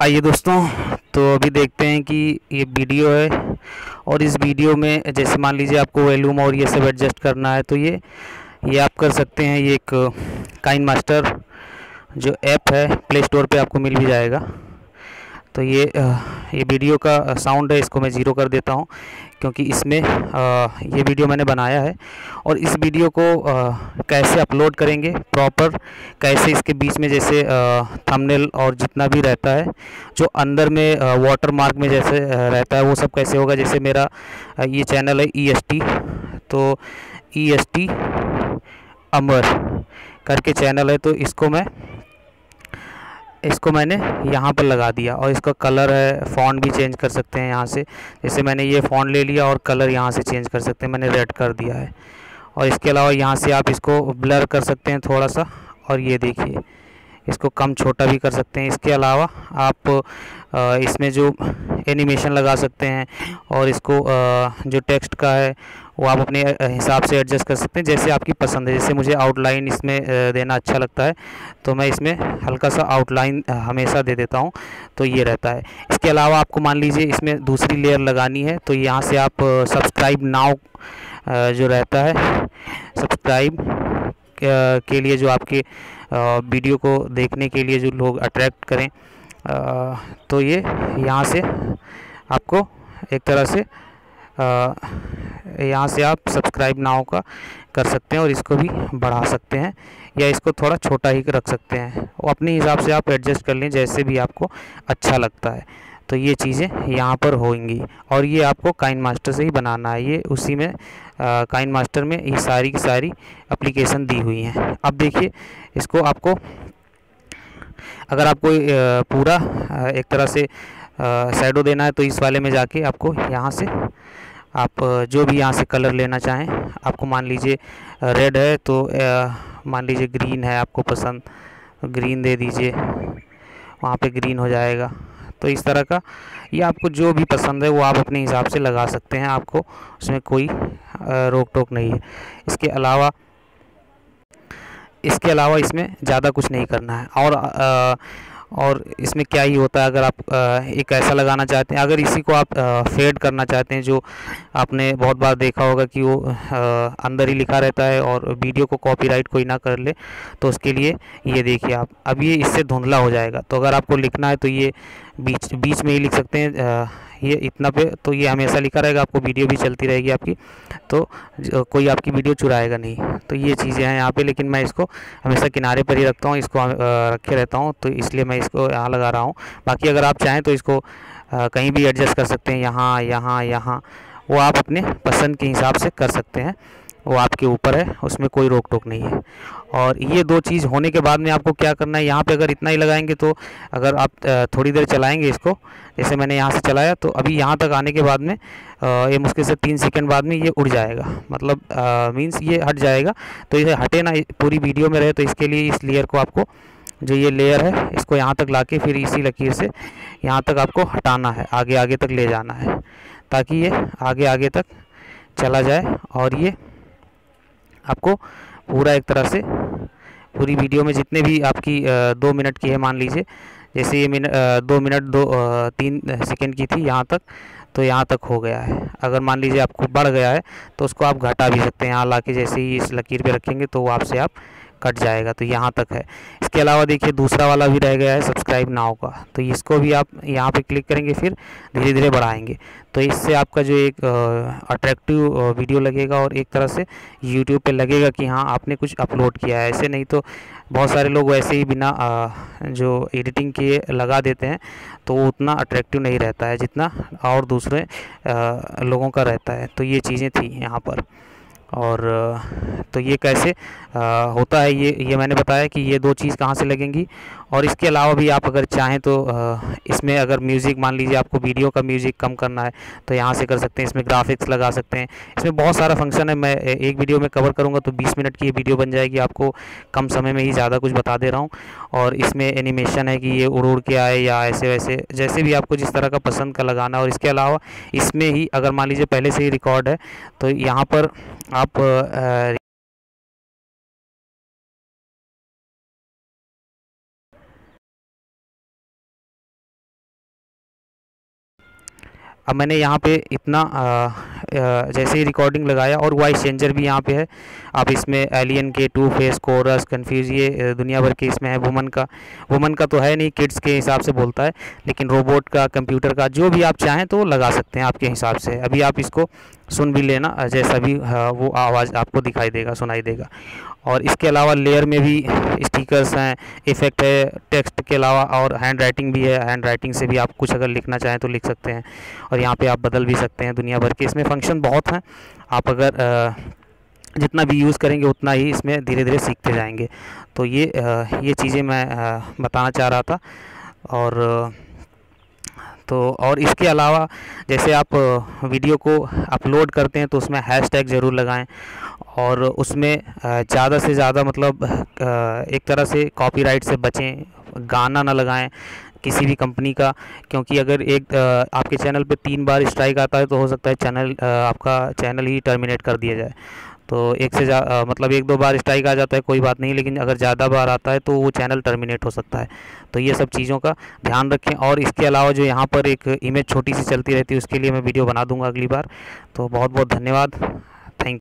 आइए दोस्तों तो अभी देखते हैं कि ये वीडियो है और इस वीडियो में जैसे मान लीजिए आपको वैल्यूम और ये सब एडजस्ट करना है तो ये ये आप कर सकते हैं, ये एक काइन मास्टर जो ऐप है, प्ले स्टोर पर आपको मिल भी जाएगा। तो ये ये वीडियो का साउंड है, इसको मैं ज़ीरो कर देता हूँ, क्योंकि इसमें ये वीडियो मैंने बनाया है, और इस वीडियो को कैसे अपलोड करेंगे, प्रॉपर, कैसे इसके बीच में जैसे थंबनेल और जितना भी रहता है, जो अंदर में वाटर मार्क में जैसे रहता है, वो सब कैसे होगा, जैसे मेरा ये चैनल है ई e तो ई e अमर करके चैनल है तो इसको मैं इसको मैंने यहाँ पर लगा दिया और इसका कलर है फ़ॉन्ट भी चेंज कर सकते हैं यहाँ से। जैसे मैंने ये फ़ॉन्ट ले लिया और कलर यहाँ से चेंज कर सकते हैं, मैंने रेड कर दिया है। और इसके अलावा यहाँ से आप इसको ब्लर कर सकते हैं थोड़ा सा और ये देखिए, इसको कम छोटा भी कर सकते हैं। इसके अलावा आप इसमें जो एनिमेशन लगा सकते हैं और इसको जो टेक्स्ट का है वो आप अपने हिसाब से एडजस्ट कर सकते हैं, जैसे आपकी पसंद है। जैसे मुझे आउटलाइन इसमें देना अच्छा लगता है तो मैं इसमें हल्का सा आउटलाइन हमेशा दे देता हूँ तो ये रहता है। इसके अलावा आपको मान लीजिए इसमें दूसरी लेयर लगानी है तो यहाँ से आप सब्सक्राइब नाव जो रहता है सब्सक्राइब के लिए जो आपके वीडियो को देखने के लिए जो लोग अट्रैक्ट करें तो ये यहाँ से आपको एक तरह से यहाँ से आप सब्सक्राइब नाव का कर सकते हैं और इसको भी बढ़ा सकते हैं या इसको थोड़ा छोटा ही रख सकते हैं। वो अपने हिसाब से आप एडजस्ट कर लें जैसे भी आपको अच्छा लगता है। तो ये चीज़ें यहाँ पर होंगी और ये आपको काइन मास्टर से ही बनाना है। ये उसी में काइन मास्टर में ये सारी की सारी एप्लीकेशन दी हुई हैं। अब देखिए, इसको आपको, अगर आपको पूरा एक तरह से शेडो देना है तो इस वाले में जाके आपको यहाँ से आप जो भी यहाँ से कलर लेना चाहें आपको मान लीजिए रेड है तो मान लीजिए ग्रीन है आपको पसंद ग्रीन दे दीजिए वहाँ पे ग्रीन हो जाएगा। तो इस तरह का ये आपको जो भी पसंद है वो आप अपने हिसाब से लगा सकते हैं आपको उसमें कोई रोक टोक नहीं है। इसके अलावा इसके अलावा इसमें ज़्यादा कुछ नहीं करना है। और आ, और इसमें क्या ही होता है, अगर आप एक ऐसा लगाना चाहते हैं, अगर इसी को आप फेड करना चाहते हैं, जो आपने बहुत बार देखा होगा कि वो अंदर ही लिखा रहता है और वीडियो को कॉपीराइट कोई ना कर ले तो उसके लिए ये देखिए आप, अब ये इससे धुंधला हो जाएगा। तो अगर आपको लिखना है तो ये बीच बीच में ही लिख सकते हैं ये इतना पे तो ये हमेशा लिखा रहेगा, आपको वीडियो भी चलती रहेगी आपकी। तो कोई आपकी वीडियो चुराएगा नहीं। तो ये चीज़ें हैं यहाँ पे, लेकिन मैं इसको हमेशा किनारे पर ही रखता हूँ, इसको रखे रहता हूँ तो इसलिए मैं इसको यहाँ लगा रहा हूँ। बाकी अगर आप चाहें तो इसको कहीं भी एडजस्ट कर सकते हैं, यहाँ यहाँ यहाँ। वो आप अपने पसंद के हिसाब से कर सकते हैं। वो आपके ऊपर है, उसमें कोई रोक टोक नहीं है। और ये दो चीज़ होने के बाद में आपको क्या करना है, यहाँ पे अगर इतना ही लगाएँगे तो अगर आप थोड़ी देर चलाएँगे इसको, जैसे मैंने यहाँ से चलाया तो अभी यहाँ तक आने के बाद में ये मुश्किल से तीन सेकंड बाद में ये उड़ जाएगा। मतलब मींस ये हट जाएगा। तो इसे हटे ना, पूरी वीडियो में रहे तो इसके लिए इस लेयर को आपको, जो ये लेयर है, इसको यहाँ तक ला फिर इसी लकीर से यहाँ तक आपको हटाना है, आगे आगे तक ले जाना है, ताकि ये आगे आगे तक चला जाए और ये आपको पूरा एक तरह से। पूरी वीडियो में जितने भी आपकी दो मिनट की है, मान लीजिए, जैसे ये मिनट दो मिनट, दो तीन सेकेंड की थी यहाँ तक तो यहाँ तक हो गया है। अगर मान लीजिए आपको बढ़ गया है तो उसको आप घटा भी सकते हैं। यहाँ ला के जैसे ही इस लकीर पे रखेंगे तो वो आपसे आप कट जाएगा तो यहाँ तक है। इसके अलावा देखिए, दूसरा वाला भी रह गया है सब्सक्राइब नाव का। तो इसको भी आप यहाँ पे क्लिक करेंगे, फिर धीरे धीरे बढ़ाएँगे। तो इससे आपका जो एक अट्रैक्टिव वीडियो लगेगा और एक तरह से यूट्यूब पे लगेगा कि हाँ आपने कुछ अपलोड किया है। ऐसे नहीं तो बहुत सारे लोग वैसे ही बिना जो एडिटिंग किए लगा देते हैं तो वो उतना अट्रैक्टिव नहीं रहता है, जितना और दूसरे लोगों का रहता है। तो ये चीज़ें थी यहाँ पर। और तो ये कैसे आ, होता है ये ये मैंने बताया कि ये दो चीज़ कहाँ से लगेंगी। और इसके अलावा भी आप अगर चाहें तो आ, इसमें अगर म्यूज़िक मान लीजिए आपको वीडियो का म्यूज़िक कम करना है तो यहाँ से कर सकते हैं इसमें ग्राफिक्स लगा सकते हैं। इसमें बहुत सारा फ़ंक्शन है मैं एक वीडियो में कवर करूँगा तो बीस मिनट की ये वीडियो बन जाएगी आपको कम समय में ही ज़्यादा कुछ बता दे रहा हूँ। और इसमें एनिमेशन है कि ये उड़ उड़ के आए या ऐसे वैसे जैसे भी आपको जिस तरह का पसंद का लगाना और इसके अलावा इसमें ही अगर मान लीजिए पहले से ही रिकॉर्ड है तो यहाँ पर आप अब मैंने यहाँ पे इतना जैसे ही रिकॉर्डिंग लगाया और वॉइस चेंजर भी यहाँ पे है। आप इसमें एलियन के टू फेस कोरस कन्फ्यूज़ ये दुनिया भर के इसमें है। वुमन का वुमन का तो है नहीं किड्स के हिसाब से बोलता है। लेकिन रोबोट का कंप्यूटर का, जो भी आप चाहें तो लगा सकते हैं आपके हिसाब से। अभी आप इसको सुन भी लेना, जैसा भी वो आवाज़ आपको दिखाई देगा, सुनाई देगा। और इसके अलावा लेयर में भी स्टिकर्स हैं, इफ़ेक्ट है, टेक्स्ट के अलावा और हैंड राइटिंग भी है हैंड राइटिंग से भी आप कुछ अगर लिखना चाहें तो लिख सकते हैं, और यहाँ पे आप बदल भी सकते हैं दुनिया भर के। इसमें फ़ंक्शन बहुत हैं, आप अगर जितना भी यूज़ करेंगे उतना ही इसमें धीरे धीरे सीखते जाएँगे। तो ये ये चीज़ें मैं बताना चाह रहा था, और तो और इसके अलावा जैसे आप वीडियो को अपलोड करते हैं तो उसमें हैश टैग ज़रूर लगाएँ और उसमें ज़्यादा से ज़्यादा मतलब एक तरह से कॉपीराइट से बचें, गाना ना लगाएँ किसी भी कंपनी का, क्योंकि अगर एक आपके चैनल पे तीन बार स्ट्राइक आता है तो हो सकता है चैनल आपका चैनल ही टर्मिनेट कर दिया जाए। तो एक से आ, मतलब एक दो बार स्ट्राइक आ जाता है कोई बात नहीं लेकिन अगर ज़्यादा बार आता है तो वो चैनल टर्मिनेट हो सकता है। तो ये सब चीज़ों का ध्यान रखें और इसके अलावा जो यहाँ पर एक इमेज छोटी सी चलती रहती है उसके लिए मैं वीडियो बना दूँगा अगली बार। तो बहुत बहुत धन्यवाद थैंक